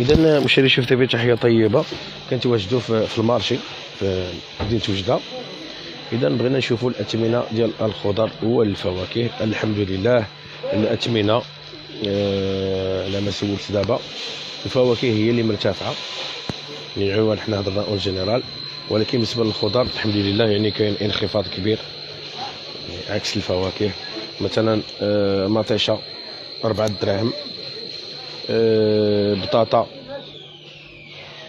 إذا مشاهدي شوف تيفي تحية طيبة. كنتواجدوا في, في ال marché في مدينة وجدة. إذا بغينا نشوفوا الاثمنه ديال الخضر والفواكه. الحمد لله الاثمنه آه، على ما سولت دابا. الفواكه هي اللي مرتفعة. يعني عوان حنا هضرنا en général ولكن بالنسبة للخضر الحمد لله يعني كاين انخفاض كبير. يعني عكس الفواكه. مثلا آه، مطيشة أربعة دراهم. بطاطا.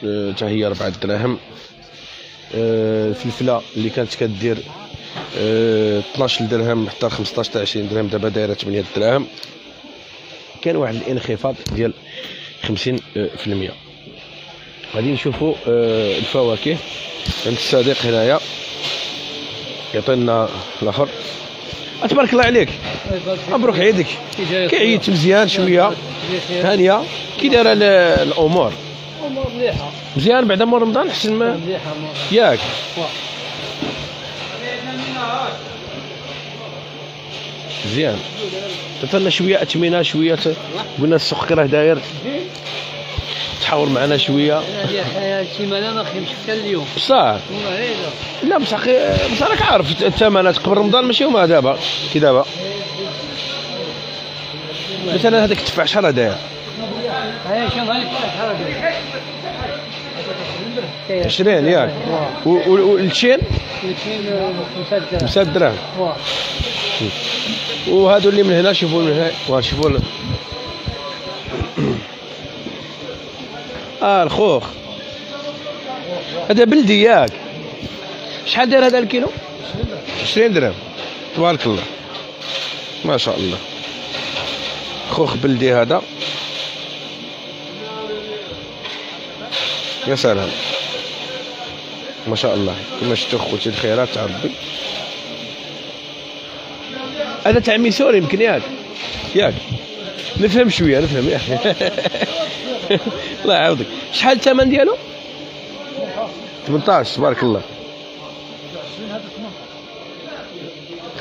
آه، حتى هي أربعة دراهم آه، الفلفله اللي كانت كدير آه، 12 درهم حتى 15 حتى 20 درهم دابا دايرة 8 دراهم. كان واحد الانخفاض ديال 50 آه، في المية. غادي نشوفوا آه، الفواكه. عند الصديق هنايا. يعطينا الآخر. تبارك الله عليك. مبروك عيدك. كي عيدت مزيان شوية. هانيه كي دايرة ال- الأمور؟ امور مليحة. مزيان بعد مور رمضان أحسن ما مليحة ياك. مزيان. تفلنا شوية اثمنه شوية. قلنا السوق راه داير. تحاور معنا شوية. هذه السيمانه ما خدمتش حتى اليوم. بصح. لا بصح بصح راك عارف الثمنات قبل رمضان ماشي هما دابا. كي دابا. مثلا هذاك التفاح شحال راه داير هيا شوف هذه الحركه 20 ياك. والتشين 30 مسدس 5 دراهم وهادو اللي من هنا شوفوا من هنا. شوفوا آه الخوخ. هذا بلدي ياك. شحال داير هذا الكيلو؟ 20 درهم. تبارك الله. ما شاء الله. خوخ بلدي هذا. يا سلام. ما شاء الله. كما شفتوا خوتي الخيرات تاع ربي هذا تاع ميسوري يمكن ياك. ياك. نفهم شوية نفهم. ياك الله يعاودك شحال الثمن ديالو؟ 18 تبارك الله.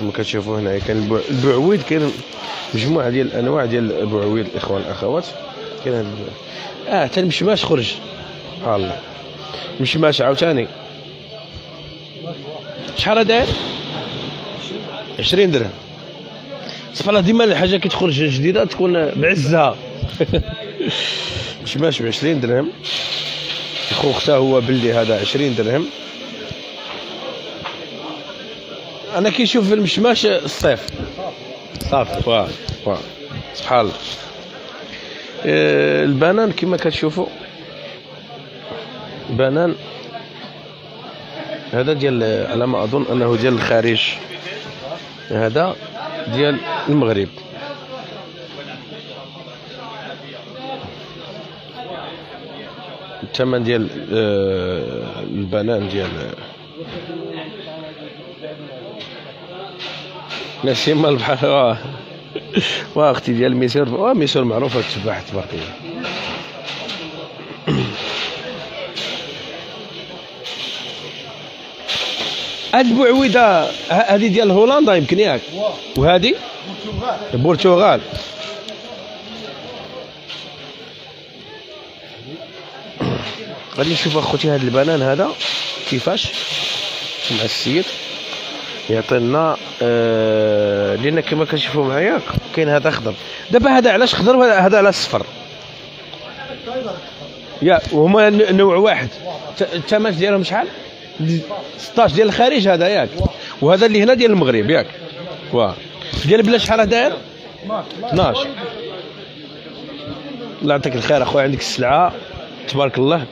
كما كتشوفوا هنا البع- البعويد كاين مجموعة ديال الأنواع ديال البعويد الإخوان الأخوات. كاين هاد آه حتى المشماش خرج. آه الله. المشماش عاوتاني. شحال داير 20 درهم. سبحان الله ديما الحاجة كي تخرج جديدة تكون بعزها مشماش ب 20 درهم. الخوخ حتى هو بلدي هذا 20 درهم. أنا كيشوف في المشماش الصيف. صافي واه واه سبحان الله. آه، البنان كما كتشوفوا البنان هذا ديال على ما أظن أنه ديال الخارج. هذا ديال المغرب. الثمن ديال آه، البنان ديال نسيم البحر واه واه أختي ديال ميسور. واه ميسور معروفة تباح تبارك الله هاد البعويدة ه- هذه ديال هولندا يمكن ياك. وهذه البرتغال. غادي نشوف اخوتي هذا البنان هذا. كيفاش؟ مع السيد. يعطينا آه لأن كما كتشوفوا معايا كاين هذا أخضر. دابا هذا علاش خضر وهذا على الصفر يا وهما نوع واحد. الثمن ديالهم شحال؟ 16 ديال الخارج هذا ياك. وهذا اللي هنا ديال المغرب ياك. واه ديال بلا شحال داير 12 الله يعطيك الخير أخويا عندك السلعة. تبارك الله.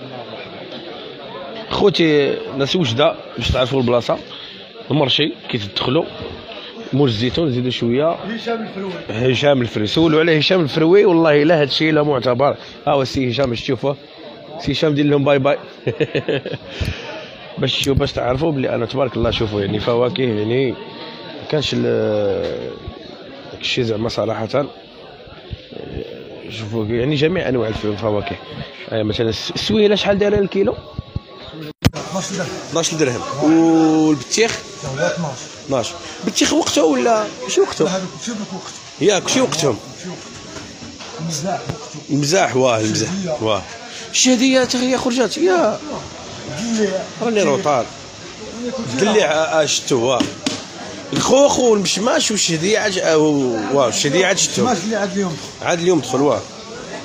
خوتي ناس وجدة باش تعرفوا البلاصة. المرشي كي تدخلوا. مول الزيتون زيدوا شوية. هشام الفروي. هشام الفروي. سولوا عليه هشام الفروي. والله إلا هذا الشيء لا معتبر. ها هو السي هشام باش تشوفوه سي هشام دير لهم bye bye. باش باش تعرفوا بلي أنا تبارك الله شوفوا يعني فواكه يعني ما كانش الشيء زعما صراحة. شوفوا يعني جميع أنواع الف- الفواكه آه مثلا الس- السويلة شحال دايرة الكيلو؟ 12 درهم. 12 درهم. والبطيخ هو 12 12 بطيخ وقته ولا؟ ماشي وقته. ياك شي وقتهم. مزاح وقته. المزاح واه المزاح واه الشهديه حتى هي خرجت يا اللي راني روطال الدليع شتو واه الخوخ والمشماش والشهديه عاد واه الشهديه عاد شتو؟ ماش اللي عاد اليوم عاد اليوم دخل واه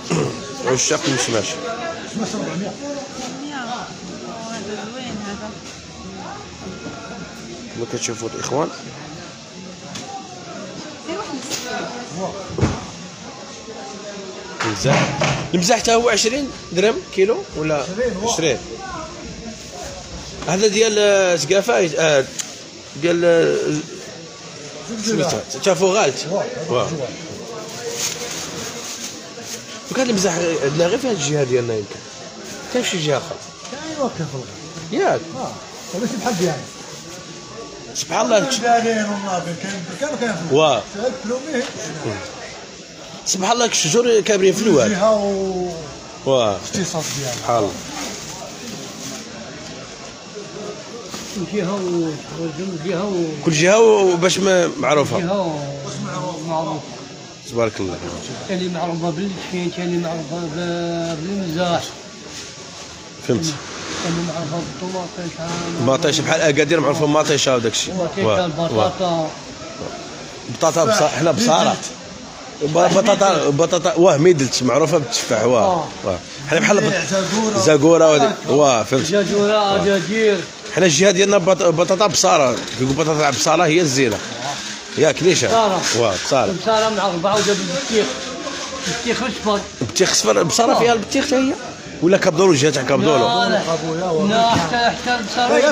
عشاق المشماش. ماش 400 كما كتشوفوا الاخوان المزاح المزاح حتى هو 20 درهم كيلو ولا 20 هو. 20 هذا ديال سقافه آه، ديال آه، سميتها. تافو غالت. واه وكان المزاح عندنا غير في هذه الجهة ديالنا يمكن. كان شي جهة أخرى كاين وقت في الغد ياك. آه وليس بحال يعني واه الغد بلومي سبحان الله الشجور كابرين في الواد جهة و واه اختصاص ديالها سبحان الله. كل جهة وباش ما معروفة. جهة معروفة تبارك الله. اللي معروفة بالتشكين اللي معروفة ب- بالمزاح. فهمت. اللي معروفة بالطماطم ماطيش بحال أكادير معروفة ماطيشه وداك الشيء البطاطا بطاطا. بص... حنا بصارة. بطاطا بطاطا واه ميدلت معروفة بالتفاح واه آه. واه. حنا بحال. زاكورة. وهذيك واه فهمت. جاجورة أجاجير حنا الجهه ديالنا بط- بطاطا بصارة. كيقول بطاطا بصارة هي الزينة. ياك ليش. واه بصارة. المسارة معروفة وجا بالبطيخ البطيخ أصفر. بطيخ صفر بصارة فيها البطيخ حتى هي؟ ولا كبدولو تاع كبدولو لا حتى حتى حتى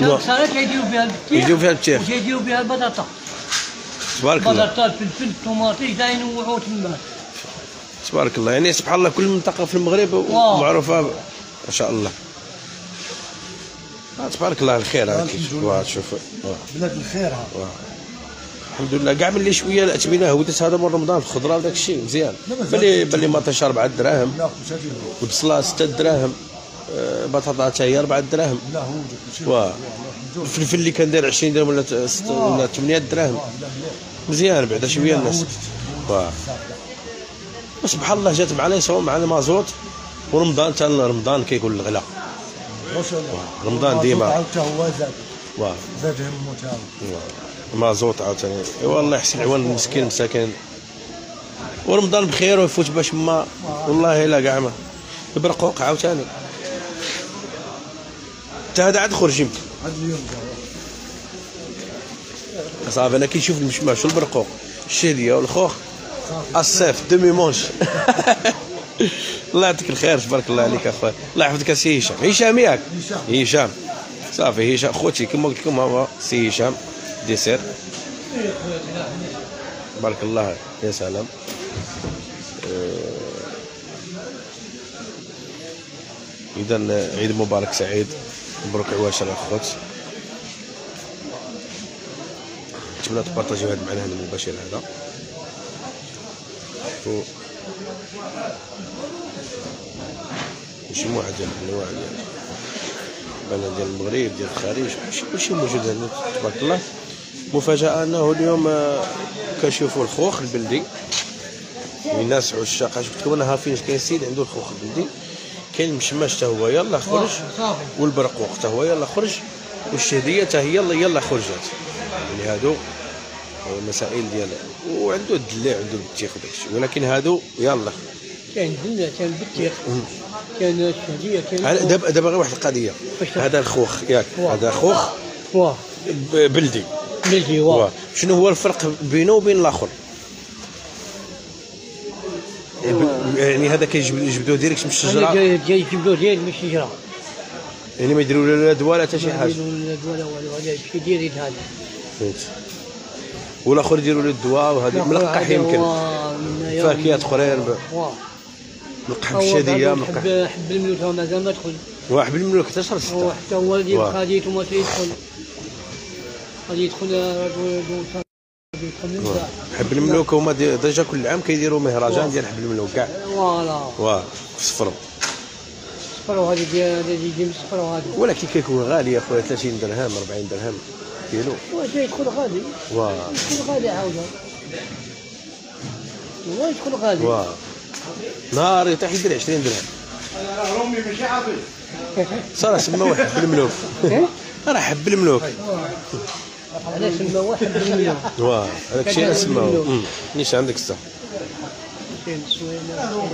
المسارة كيديروا فيها البطيخ يديروا فيها البطيخ. وكيديروا فيها البطاطا. تبارك الله. بطاطا الفلفل الطوماطيش دا ينوعوا تما. تبارك الله. يعني سبحان الله كل منطقة في المغرب. معروفة ما شاء الله. آه، تبارك الله الخير هاك الحمد لله. واه شوف واه. بلاد الخير. ها الحمد لله. كاع ملي شوية الاثمنه هودت هذا من رمضان الخضره وداك الشيء مزيان. بلي بلي مطيش 4 دراهم. والبصله 6 دراهم. آه، بطاطا حتى هي 4 دراهم. لا هو الفلفل اللي كان داير 20 درهم ولا ت- ست- ولا 8 دراهم. مزيان بعدا شوية الناس. واه وسبحان الله جات معنا يصوم معنا مازوت ورمضان حتى رمضان كيكون الغلا رمضان ديما. هو زاد. واه زاد همه مازوت عاوتاني. ايوا الله يحسن عوان المسكين المساكين ورمضان بخير ويفوت باش ما. والله إلا كاع ما برقوق عاوتاني. حتى هذا عاد خرج يمكن. صافي أنا كنشوف المشماش والبرقوق الشهدية والخوخ. الصيف demi-manche. الله يعطيك الخير تبارك الله عليك أخويا. الله يحفظك سي هشام. هشام ياك؟ هشام. هشام. صافي هشام. خوتي كما قلت لكم هو سي هشام. ديسير. بارك الله يا سلام. اذا عيد مبارك سعيد. مبروك عواشر الخوت. نتمنى تبارطاجيو هذا معنا هذا المباشر هذا. و مجموعة ديال الأنواع ديال ديال المغرب ديال الخارج كلشي موجود هنا تبارك الله. مفاجأة أنه اليوم آه، كنشوفوا الخوخ البلدي. الناس عشاق. شفت كمان ها فين؟ كاين سيد عنده الخوخ البلدي. كاين المشماش حتى هو. يلا خرج. والبرقوق حتى هو. يلا خرج. والشهدية حتى هي. يلا يلا خرجت. يعني هادو المسائل ديال وعنده الدلاع عنده البتيخ وداك الشيء ولكن هادو يلا. كاين دلة كاين بطيخ كاين الشهدية كاين دابا دابا غير واحد القضية. هذا الخوخ ياك. هذا خوخ بلدي. واه شنو هو الفرق بينه وبين الآخر؟ يعني هذا كيجبد- يجبدوه direct من هذا الشجره يجيبوه ديال من الشجرة. يعني ما يديروا لا دواء لا حتى شي حاجة. ولا ولا جاي يمشي دير يد هذا. فهمت. والآخر يديروا له الدواء وهذا ملقح يمكن. فاكهات أخرين ملقح بعد ملقح. حب الملوك مازال ما دخل واحد بالملوك حتى ستة. حتى هو ديال واه. خديت وما تيدخل. غادي يدخل بعد. حب الملوك هما dé- déjà كل عام كيديروا مهرجان ديال حب الملوك كاع. voilà. واه في صفرو. صفرو وهذه ديال هذه يجي من صفرو وهذه ولكن كيكون غالي يا خويا 30 درهم 40 درهم كيلو. واش يدخل غادي واه يدخل غادي عاودة. هو يدخل غادي واه نهار يطيح يدير 20 درهم. صراحة سما واحد بالملوك راه حب الملوك. علاش ما واحد بالمليون واه هذاك الشيء أمم. نيش عندك الصح كاين السوينه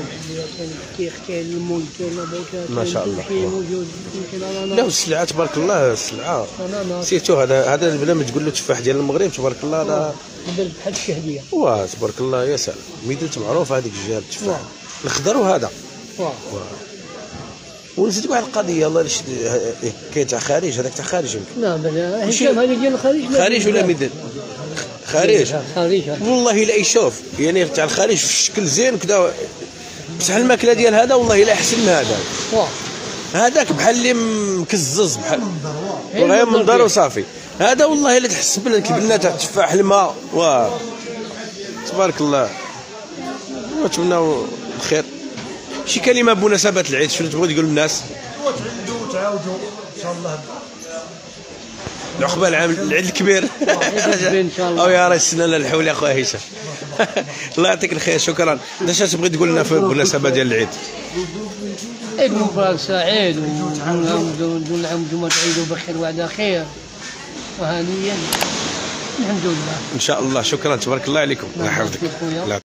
كاين الكيخ كاين المول كاين لابوكا ما شاء الله. موجود لا والسلعه تبارك الله السلعة. سيرتو هذا هذا بلا ما تقول له تفاح ديال المغرب تبارك الله هذا بحال الشهدية. واه تبارك الله يا سلام. ميدوت معروف هذيك الجهة التفاح. الخضر وهذا. واه ونزيد واحد القضية الله يرشد إيه، كاين تاع خارج هذاك تاع خارج يمكن. لا هشام هذه ديال الخارج خارج ولا ميدان خارج. خارج. والله لا يشوف يعني تاع الخارج في الشكل زين كذا بصح الماكلة ديال هذا والله لا أحسن من هذا. واه هذاك بحال اللي مكزز بحال. غير منظر. وصافي. هذا والله إلا تحس بلك البنه تاع التفاح الماء و تبارك الله. نتمناو الخير. شي كلمة بمناسبة العيد شنو تبغوا تقول للناس؟ وتعيدوا وتعاودوا ان شاء الله عقبال العام العيد الكبير. إن شاء الله. أو يا راه السنة الحول يا خويا هشام الله يعطيك الخير شكرا. شنو تبغي تقول لنا في المناسبة ديال العيد؟ عيد مبارك سعيد ونقول لهم أنتم تعيدوا بخير وعلى خير. وهنيا الحمد لله. إن شاء الله. شكرا. تبارك الله عليكم. الله يحفظك.